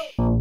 Shh.